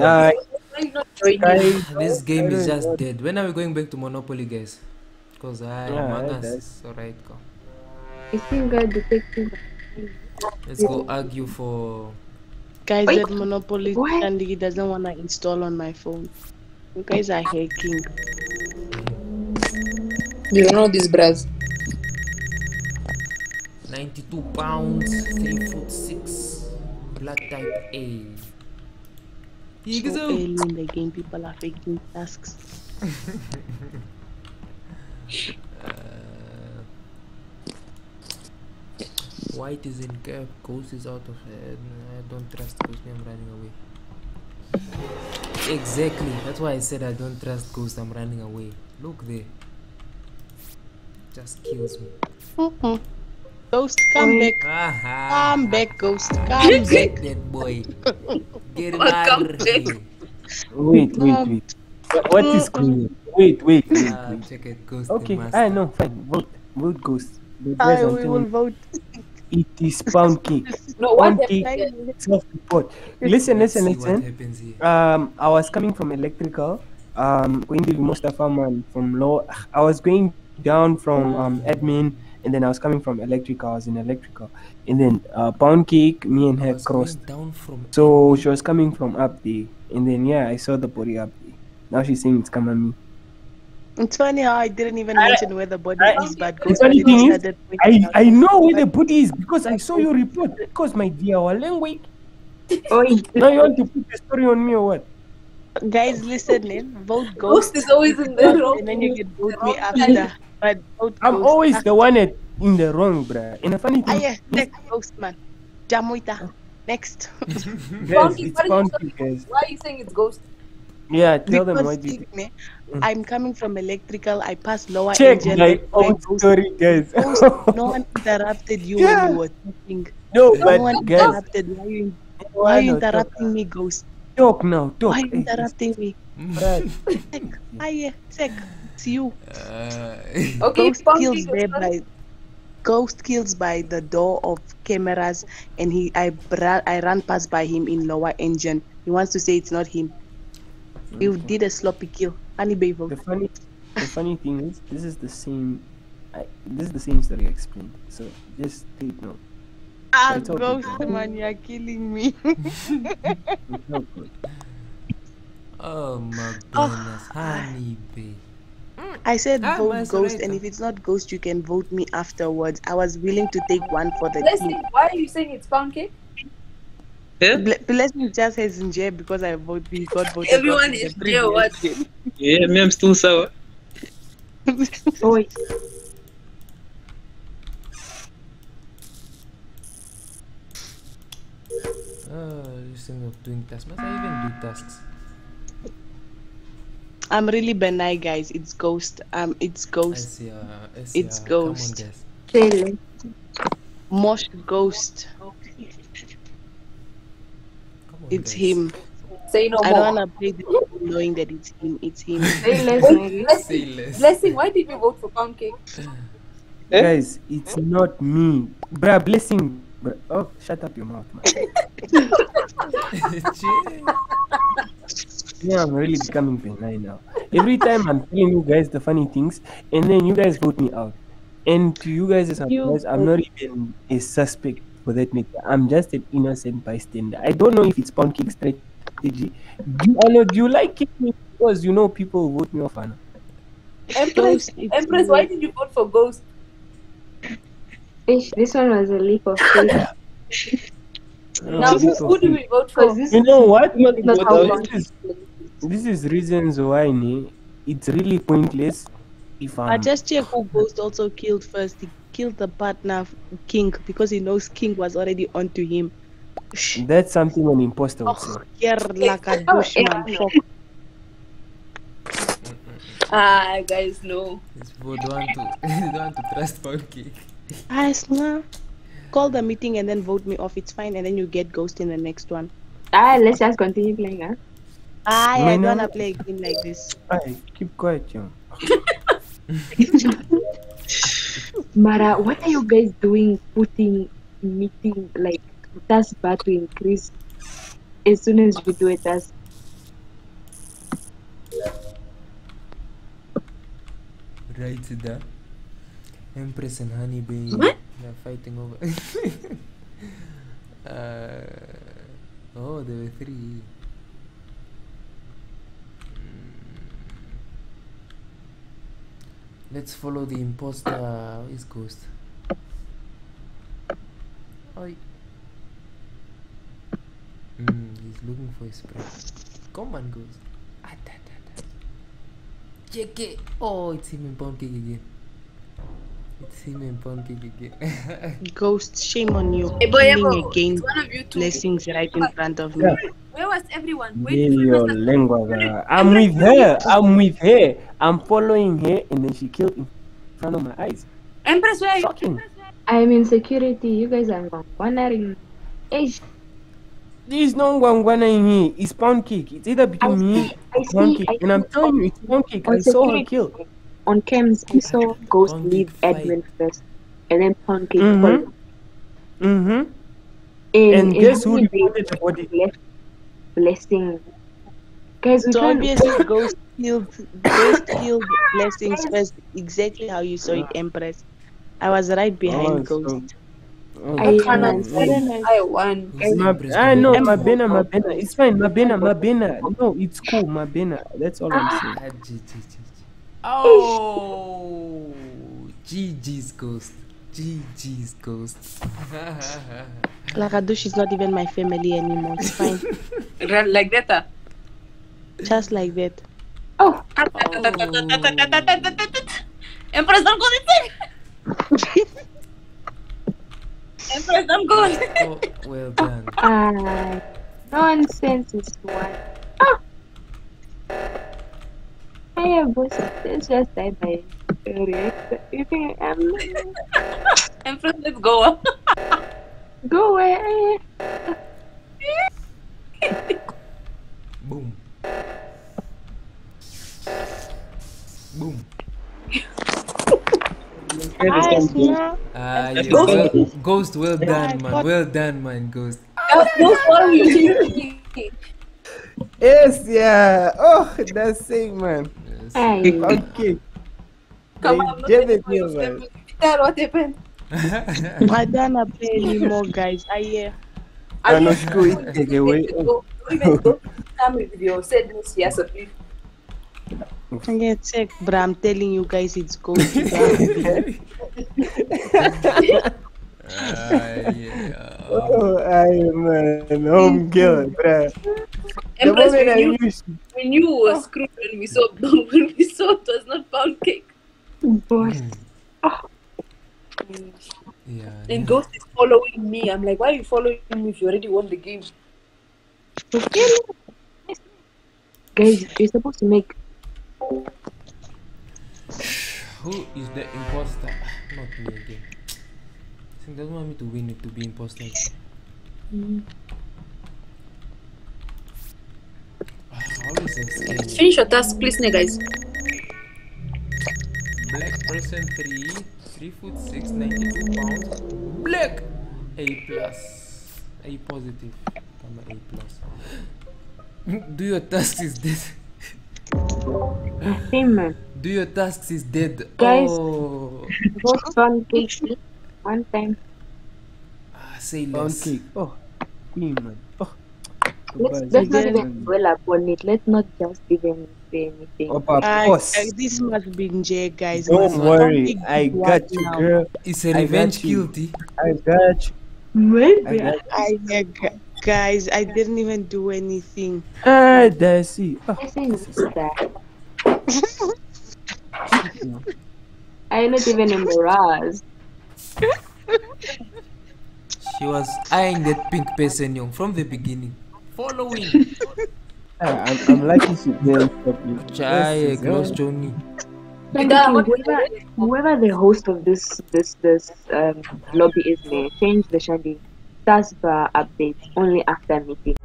Why you not joining? I, This game is just dead. When are we going back to Monopoly, guys? Because I Yeah, Among it Us alright. Go. I think God detective. Let's go argue for. Guys, Wait. that Monopoly What? Candy doesn't want to install on my phone. You guys are hacking. You don't know this, bras. 92 pounds, 3 foot 6, blood type A. Here you So early in the game, people are faking tasks. Uh, White is in cap, Ghost is out of head. I don't trust Ghost, I'm running away. Exactly, that's why I said I don't trust Ghost, I'm running away. Look there. Just kills me. Ghost, come back. Aha. Come back, Ghost. Come back. That boy. Get him Welcome out of back. here. wait, wait, wait. What, what is going on? Wait, wait, wait, Ah, wait. check it, Ghost Okay, I know, fine. Vote, vote Ghost. The I will vote. it is pound cake. No, what Pound cake, self-report. Listen, Let's listen, listen. Um, I was coming from electrical. Um, going to Mustafa man from low. I was going down from um admin, and then I was coming from electrical. I was in electrical, and then uh, pound cake. Me and her crossed. down from So she was coming from up there, and then yeah, I saw the body up there. Now she's saying it's Kamami. It's funny how I didn't even mention where the body I- is, but the Ghost funny already thing is, I. I know where the body is because I saw your report. Because my dear, our language. Oh, Now you want to put the story on me or what? Guys, listen, eh? vote Ghost Ghost, is always in the wrong. and then you can vote me after. But vote I'm Ghost. always the one at, in the wrong, bruh. And the funny Ah, thing, yeah, next Ghost man. Jamuita. Next. guys, Bounty, it's what is bound guys. Why are you saying it's ghost? Yeah, tell them because what you think, eh, Mm. I'm coming from electrical. I passed lower check engine. my own Ghost- story, guys. No one interrupted you Yeah. when you were talking. no, No but one guys, interrupted. Why are you, why are you interrupting me, Ghost? Talk now, talk. Why are you Hey, interrupting me? bruh. Sek, aye, sek, it's you. Uh, Okay, Ghost kills there by Ghost kills by the door of cameras, and he I bra- I ran past by him in lower engine. He wants to say it's not him. You mm-hmm. did a sloppy kill. Honey baby. The funny, the funny thing is, this is the same. I, this is the same story I explained. So just take note. Ah, It's all Ghost good. man, you're killing me. It's all good. oh my goodness, honey bee. I said Ah, vote Ghost, and if it's not Ghost, you can vote me afterwards. I was willing to take one for the Blessing, team. why are you saying it's pound cake? Ble- Blessing just has in jail because I vote. We got voted. Everyone is the jail, what? Yeah, me, I'm still sour. Oh, wait. Oh, this thing of doing tasks. Must I even do tasks? I'm really benign, guys. It's Ghost. Um, it's I Ghost. see. Uh, I see, It's uh, Ghost. Come on, guys. Say. Mosh Ghost. Come on, It's guys. him. Say no I more. don't wanna play the game knowing that it's him. It's him. Say less, Wait, Mary. Blessing, Say less. Blessing, why did you vote for pound cake? Eh? Guys, it's not me, bruh. Blessing. Bruh. Oh, shut up your mouth, man. Yeah, I'm really becoming benign now. Every time I'm telling you guys the funny things, and then you guys vote me out. And to you guys, as You surprise, I'm not even a suspect for that matter. I'm just an innocent bystander. I don't know if it's pound cake strategy. Do, I know, do you like it because you know people vote me off? Anna? Empress, Empress, why did you vote for ghost? Ish, this one was a leap of faith. Now, who, who do we vote for? this You know what? not, not What how long. This is, this is reasons why ne, it's really pointless if I I'm just check who Ghost also killed first. He killed the partner King because he knows King was already onto him. That's something an imposter would say. Oh, here like a bushman. Fuck. Ah, guys, no. This boy don't want to. don't want to trust Pancake. Guys, nah. Call the meeting and then vote me off. It's fine, and then you get Ghost in the next one. Ah, let's just continue playing, huh? Ah, I don't wanna play a game like this. Hey, keep quiet, young. Mara, what are you guys doing putting meeting like task bar to increase as soon as we do a task? Right there. Empress and Honey Bay. What? They're fighting over. uh, oh, there were three. Mm. Let's follow the imposter. Is Ghost? Oi. Mm, he's looking for his prey. Come on, Ghost. Ah, da, da, da. Check it. Oh, it's him in again. It's him in pancake again. Ghost, shame on you. Hey, boy, Killing Ebo, again. one of you two. Blessings right in front of me. Yeah. Where was everyone? Where where Yo, was the- I'm with her. I'm with her. I'm following her, and then she killed me in front of my eyes. Empress, where are you? Shocking. I'm in security. You guys are wondering. Hey, There's no Gwangwana in here. It's pound cake. It's either between I me see, I and pound see, cake. And I'm telling you, it's pound cake. I saw her kill. On Kems, I saw Ghost Pancake leave fight. admin first, and then Pancake Mhm. followed. Mm-hmm. And, And guess who Honey Bay reported the body? left blessing. Guys, we So can't. obviously, Ghost killed, Ghost killed Blessings first, exactly how you saw it, Empress. I was right behind Oh, Ghost. so- Oh, I can't understand. I won. Who's Ma- I today? know, Em- Mabena, Mabena. It's fine, Mabena, Mabena. No, it's cool, Mabena. That's all I'm saying. Oh, GG's ghost. GG's ghost. Lakadush is not even my family anymore. It's fine. Run like that. ah. Just like that. Oh, Empress, don't go this way. Empress, don't go. oh, well done. ah, nonsense is one. Ah. Hey, boss, let's just die by reactor. You think I'm Empress, let's go. go away? Boom. Boom. Nice, man. Ah, yeah, Ghost. well, ghost, well done, man. Well done, man, Ghost. Yes, yeah. Oh, that's sick, man. Yes. Hey, Pound cake. Come on, They I'm gave not it telling you, you, what happened. I don't wanna play anymore, guys. I hear. I know you- school it take away. Go- even go come with your sadness, yes, please. Yeah, check, but I'm telling you guys, it's Ghost. You don't believe. Ah, yeah. Oh, I am home girl, bruh. The Empress, moment I we knew, knew she we knew we were screwed when we saw when we saw it was not pound cake. boss. Hmm. Yeah. And Ghost is following me. I'm like, why are you following me if you already won the game? Guys, you're supposed to make. Who is the imposter? Not me again. He doesn't want me to win it to be imposter. Ah, always a scam. Finish your task, please, ne, guys. Black person 3, 3 foot 6, 92 pounds. Black! A plus. A positive. Comma A plus. Do your task is dead. Same man. Do your tasks is dead. Guys. Oh. Both pancakes. One time. Ah, say pound less. cake. Oh, queen, man. Oh. Let's, let's not even dwell upon it. Let's not just even say anything. Oh, of I, course. I, this must be J, guys. Don't Must worry, be I got you, now. girl. It's a I got revenge guilty. I got you. I Maybe. got you. I, guys, I didn't even do anything. Ah, that's it. Oh, I say that. I'm not even embarrassed. She was eyeing that pink person young from the beginning. Following. ah, I'm, I'm lucky she didn't stop you. Chai, close. Johnny. Thank Yeah, you. what- Whoever, whoever the host of this this this um, lobby is, may change the schedule. Taskbar updates only after meeting.